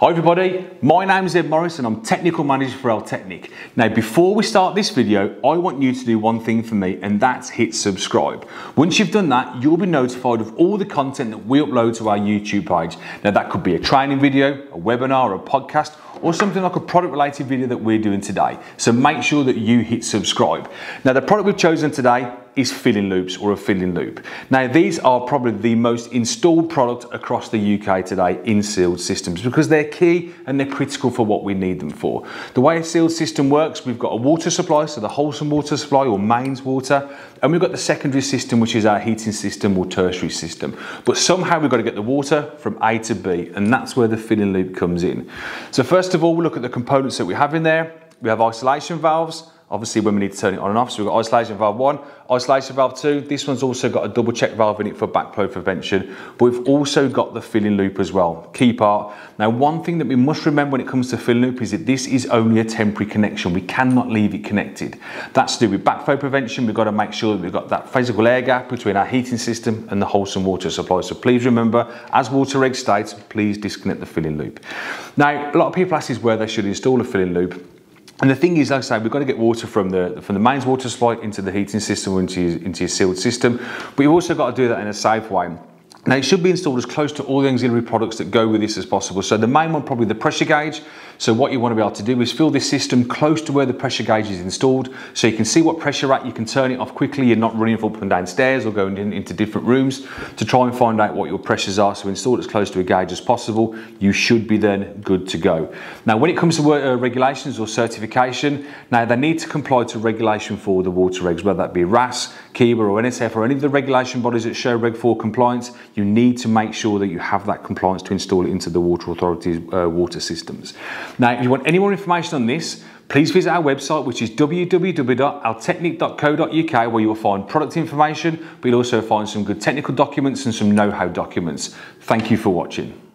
Hi everybody, my name is Ed Morris and I'm Technical Manager for Altecnic. Now before we start this video, I want you to do one thing for me and that's hit subscribe. Once you've done that, you'll be notified of all the content that we upload to our YouTube page. Now that could be a training video, a webinar, a podcast, or something like a product related video that we're doing today. So make sure that you hit subscribe. Now the product we've chosen today is filling loops or a filling loop. Now these are probably the most installed product across the UK today in sealed systems because they're key and they're critical for what we need them for. The way a sealed system works, we've got a water supply, so the wholesome water supply or mains water, and we've got the secondary system, which is our heating system or tertiary system. But somehow we've got to get the water from A to B, and that's where the filling loop comes in. So first of all, we'll look at the components that we have in there. We have isolation valves, obviously when we need to turn it on and off. So we've got isolation valve one, isolation valve two. This one's also got a double check valve in it for backflow prevention, but we've also got the filling loop as well, key part. Now, one thing that we must remember when it comes to filling loop is that this is only a temporary connection. We cannot leave it connected. That's to do with backflow prevention. We've got to make sure that we've got that physical air gap between our heating system and the wholesome water supply. So please remember, as water reg states, please disconnect the filling loop. Now, a lot of people ask us where they should install a filling loop. And the thing is, like I say, we've got to get water from the from the mains water supply into the heating system into your, into your sealed system, but you've also got to do that in a safe way. Now it should be installed as close to all the auxiliary products that go with this as possible. So the main one, probably the pressure gauge. So what you want to be able to do is fill this system close to where the pressure gauge is installed. So you can see what pressure at, you can turn it off quickly. You're not running up and down stairs or going in, into different rooms to try and find out what your pressures are. So install it as close to a gauge as possible. You should be then good to go. Now when it comes to uh, regulations or certification, now they need to comply to regulation for the water regs, whether that be WRAS, KIWA or NSF or any of the regulation bodies that show Reg 4 compliance, you need to make sure that you have that compliance to install it into the Water Authority's uh, water systems. Now, if you want any more information on this, please visit our website, which is www.altecnic.co.uk, where you will find product information, but you'll also find some good technical documents and some know-how documents. Thank you for watching.